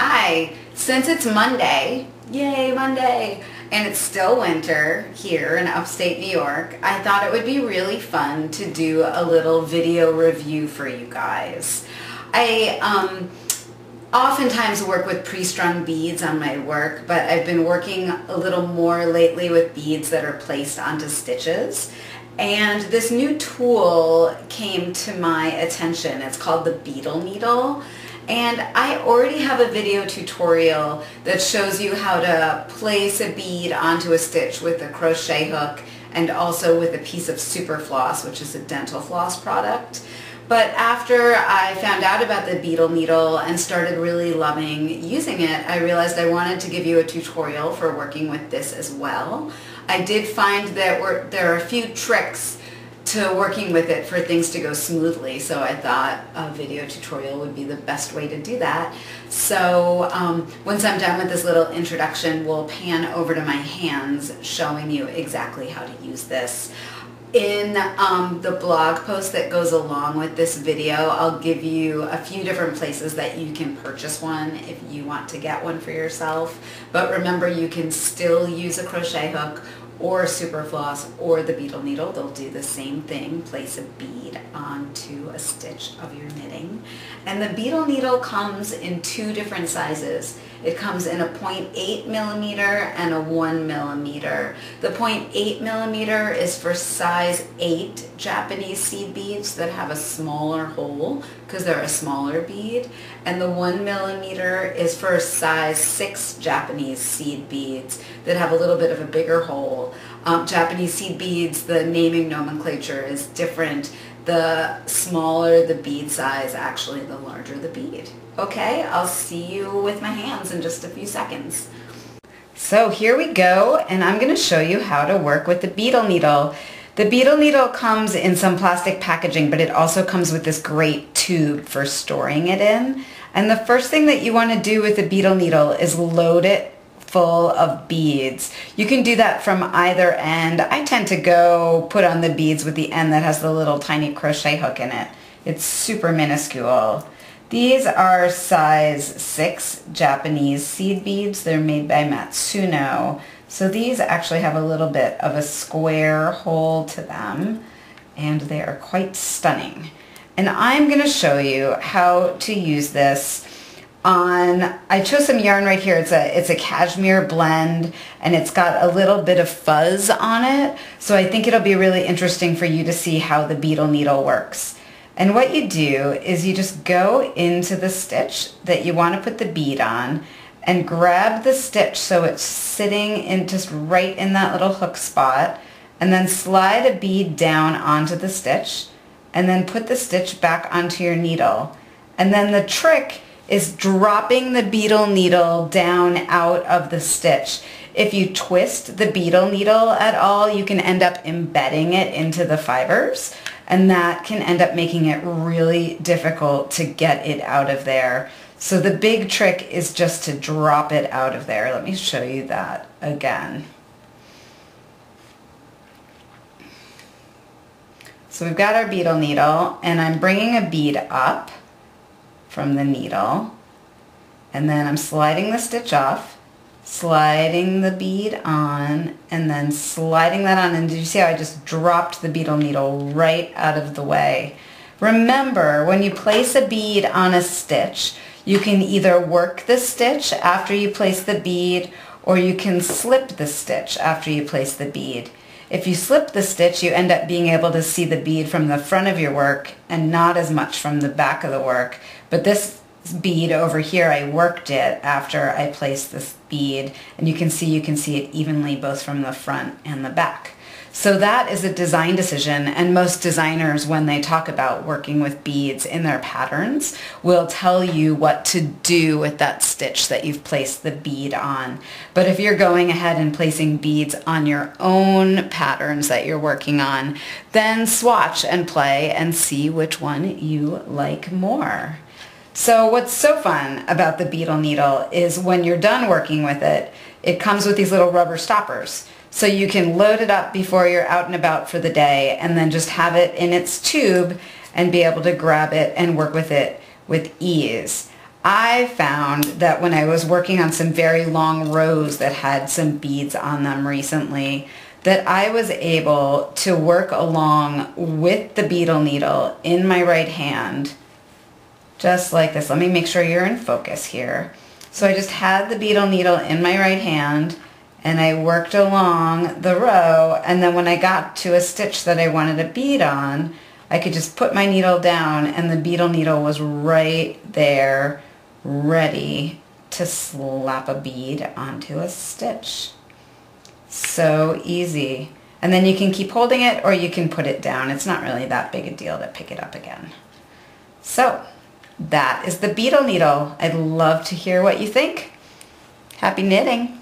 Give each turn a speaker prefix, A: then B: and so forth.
A: Hi, since it's Monday, yay Monday, and it's still winter here in upstate New York, I thought it would be really fun to do a little video review for you guys. I um, oftentimes work with pre-strung beads on my work, but I've been working a little more lately with beads that are placed onto stitches. And this new tool came to my attention. It's called the Beadle Needle. And I already have a video tutorial that shows you how to place a bead onto a stitch with a crochet hook and also with a piece of Super Floss, which is a dental floss product. But after I found out about the Beadle Needle and started really loving using it, I realized I wanted to give you a tutorial for working with this as well. I did find that there are a few tricks to working with it for things to go smoothly. So I thought a video tutorial would be the best way to do that. So um, once I'm done with this little introduction, we'll pan over to my hands showing you exactly how to use this. In um, the blog post that goes along with this video, I'll give you a few different places that you can purchase one if you want to get one for yourself. But remember, you can still use a crochet hook or super floss or the Beadle Needle. They'll do the same thing, place a bead onto a stitch of your knitting. And the Beadle Needle comes in two different sizes. It comes in a 0.8 millimeter and a 1 millimeter. The 0.8 millimeter is for size 8 Japanese seed beads that have a smaller hole because they're a smaller bead. And the 1 millimeter is for size 6 Japanese seed beads that have a little bit of a bigger hole. Um, Japanese seed beads, the naming nomenclature is different. The smaller the bead size, actually the larger the bead. Okay, I'll see you with my hands in just a few seconds. So here we go, and I'm going to show you how to work with the Beadle Needle. The Beadle Needle comes in some plastic packaging, but it also comes with this great tube for storing it in. And the first thing that you want to do with the Beadle Needle is load it full of beads. You can do that from either end. I tend to go put on the beads with the end that has the little tiny crochet hook in it. It's super minuscule. These are size 6 Japanese seed beads. They're made by Matsuno. So these actually have a little bit of a square hole to them and they are quite stunning. And I'm going to show you how to use this on, I chose some yarn right here. It's a, it's a cashmere blend and it's got a little bit of fuzz on it. So I think it'll be really interesting for you to see how the Beadle Needle works. And what you do is you just go into the stitch that you want to put the bead on and grab the stitch so it's sitting in just right in that little hook spot and then slide a bead down onto the stitch and then put the stitch back onto your needle. And then the trick is dropping the Beadle Needle down out of the stitch. If you twist the Beadle Needle at all, you can end up embedding it into the fibers and that can end up making it really difficult to get it out of there. So the big trick is just to drop it out of there. Let me show you that again. So we've got our Beadle Needle and I'm bringing a bead up from the needle. And then I'm sliding the stitch off sliding the bead on and then sliding that on. And did you see how I just dropped the Beadle Needle right out of the way? Remember when you place a bead on a stitch you can either work the stitch after you place the bead or you can slip the stitch after you place the bead if you slip the stitch you end up being able to see the bead from the front of your work and not as much from the back of the work but this bead over here, I worked it after I placed this bead and you can see you can see it evenly both from the front and the back. So that is a design decision and most designers when they talk about working with beads in their patterns will tell you what to do with that stitch that you've placed the bead on. But if you're going ahead and placing beads on your own patterns that you're working on, then swatch and play and see which one you like more. So what's so fun about the Beadle Needle is when you're done working with it, it comes with these little rubber stoppers. So you can load it up before you're out and about for the day and then just have it in its tube and be able to grab it and work with it with ease. I found that when I was working on some very long rows that had some beads on them recently, that I was able to work along with the Beadle Needle in my right hand, just like this. Let me make sure you're in focus here. So I just had the Beadle Needle in my right hand and I worked along the row and then when I got to a stitch that I wanted a bead on, I could just put my needle down and the Beadle Needle was right there ready to slap a bead onto a stitch. So easy. And then you can keep holding it or you can put it down. It's not really that big a deal to pick it up again. So that is the Beadle Needle. I'd love to hear what you think. Happy knitting!